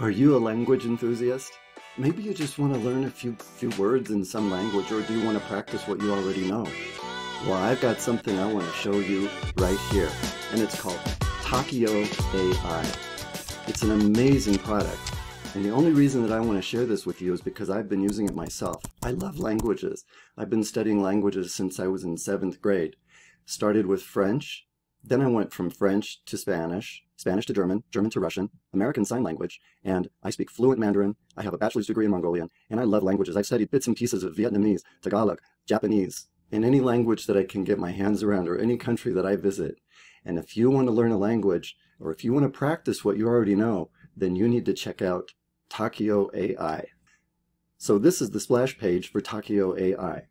Are you a language enthusiast? Maybe you just want to learn a few few words in some language or do you want to practice what you already know? Well, I've got something I want to show you right here and it's called Talkio AI. It's an amazing product. And the only reason that I want to share this with you is because I've been using it myself. I love languages. I've been studying languages since I was in seventh grade. Started with French, then I went from French to Spanish, Spanish to German, German to Russian, American Sign Language, and I speak fluent Mandarin. I have a bachelor's degree in Mongolian, and I love languages. I've studied bits and pieces of Vietnamese, Tagalog, Japanese, in any language that I can get my hands around or any country that I visit. And if you want to learn a language, or if you want to practice what you already know, then you need to check out Talkio AI. So this is the splash page for Talkio AI.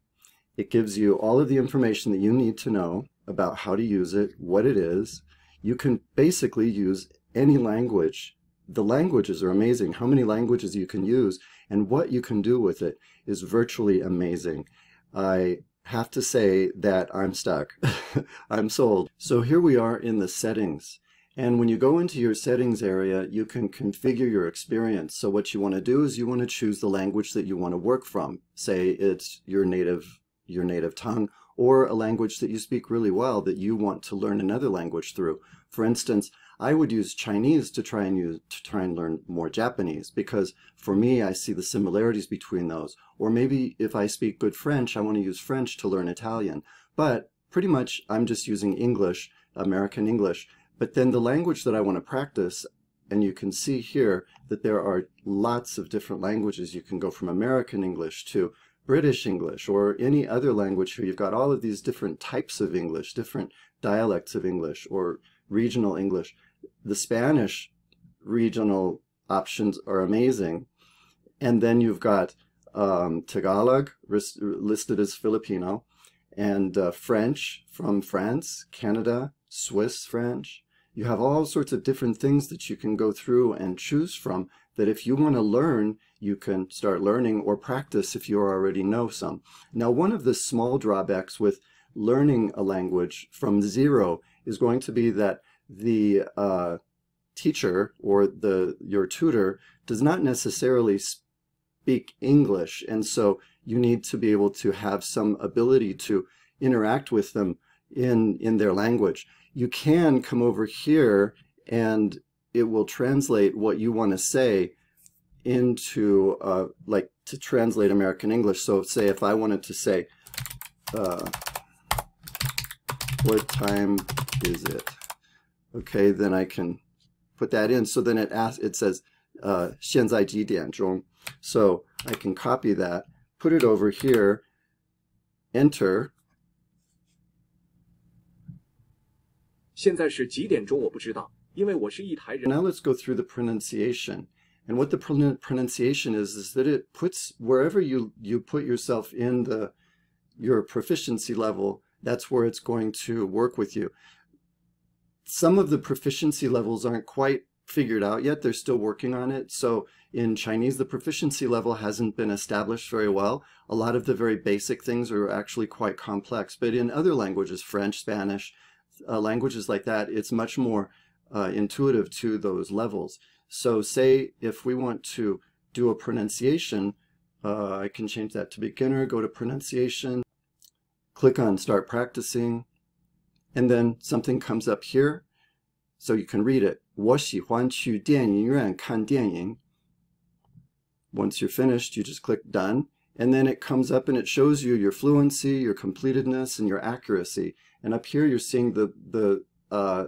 It gives you all of the information that you need to know about how to use it, what it is. You can basically use any language. The languages are amazing. How many languages you can use and what you can do with it is virtually amazing. I have to say that I'm stuck. I'm sold. So here we are in the settings. And when you go into your settings area, you can configure your experience. So what you want to do is you want to choose the language that you want to work from. Say it's your native, your native tongue or a language that you speak really well that you want to learn another language through. For instance, I would use Chinese to try and use to try and learn more Japanese because for me I see the similarities between those. Or maybe if I speak good French, I want to use French to learn Italian. But pretty much I'm just using English, American English, but then the language that I want to practice, and you can see here that there are lots of different languages. You can go from American English to British English or any other language here. You've got all of these different types of English, different dialects of English or regional English. The Spanish regional options are amazing. And then you've got um, Tagalog listed as Filipino and uh, French from France, Canada, Swiss French, you have all sorts of different things that you can go through and choose from that if you want to learn, you can start learning or practice if you already know some. Now, one of the small drawbacks with learning a language from zero is going to be that the uh, teacher or the your tutor does not necessarily speak English. And so you need to be able to have some ability to interact with them in, in their language you can come over here and it will translate what you want to say into uh, like to translate American English. So say if I wanted to say, uh, what time is it? Okay, then I can put that in. So then it asks, it says, uh, 现在几点钟? So I can copy that, put it over here, enter, 现在是几点钟？我不知道，因为我是一台人。Now let's go through the pronunciation. And what the pronunciation is, is that it puts wherever you, you put yourself in the your proficiency level, that's where it's going to work with you. Some of the proficiency levels aren't quite figured out yet. They're still working on it. So in Chinese, the proficiency level hasn't been established very well. A lot of the very basic things are actually quite complex. But in other languages, French, Spanish, uh, languages like that, it's much more uh, intuitive to those levels. So say if we want to do a pronunciation, uh, I can change that to beginner, go to pronunciation, click on start practicing, and then something comes up here. So you can read it. 我喜欢去电影院看电影. Once you're finished, you just click done. And then it comes up and it shows you your fluency, your completedness, and your accuracy. And up here you're seeing the, the, uh,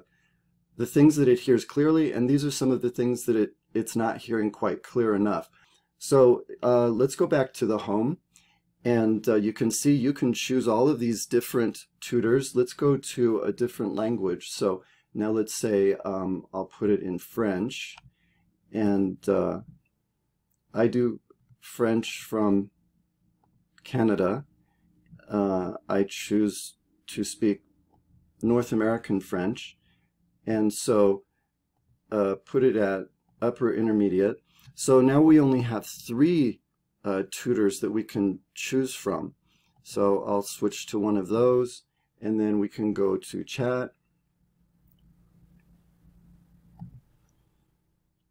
the things that it hears clearly, and these are some of the things that it, it's not hearing quite clear enough. So uh, let's go back to the home. And uh, you can see you can choose all of these different tutors. Let's go to a different language. So now let's say um, I'll put it in French. And uh, I do French from Canada. Uh, I choose to speak North American French, and so uh, put it at upper intermediate. So now we only have three uh, tutors that we can choose from. So I'll switch to one of those, and then we can go to chat.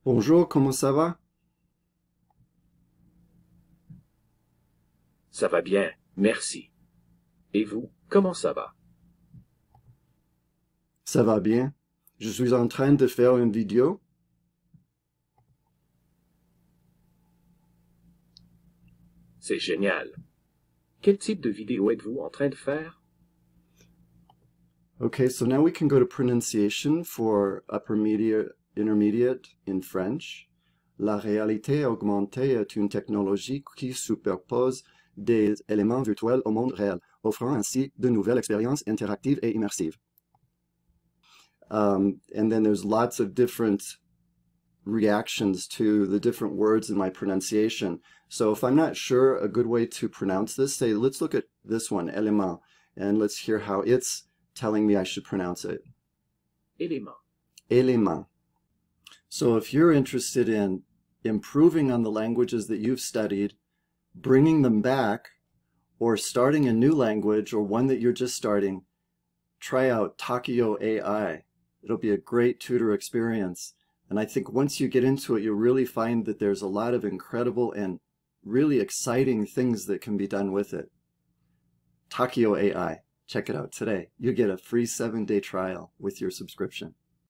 Bonjour, comment ça va? Ça va bien, merci. Et vous, comment ça va? Ça va bien. Je suis en train de faire une vidéo. C'est génial. Quel type de vidéo êtes-vous en train de faire? Okay, so now we can go to pronunciation for upper media, intermediate in French. La réalité augmentée est une technologie qui superpose des éléments virtuels au monde réel, offrant ainsi de nouvelles expériences interactives et immersives. Um, and then there's lots of different reactions to the different words in my pronunciation. So if I'm not sure a good way to pronounce this, say, let's look at this one, élément, and let's hear how it's telling me I should pronounce it. Élément. Élément. So if you're interested in improving on the languages that you've studied, bringing them back, or starting a new language or one that you're just starting, try out Talkio AI. It'll be a great tutor experience. And I think once you get into it, you'll really find that there's a lot of incredible and really exciting things that can be done with it. Talkio AI. Check it out today. You get a free seven day trial with your subscription.